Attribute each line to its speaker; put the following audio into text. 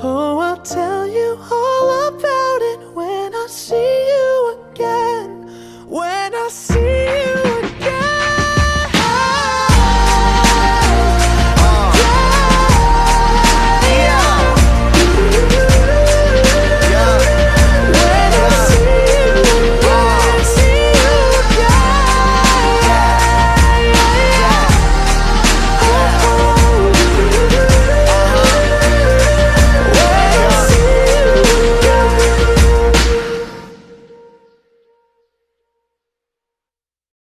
Speaker 1: Oh, I'll tell you all I